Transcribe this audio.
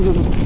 Вот, вот, вот.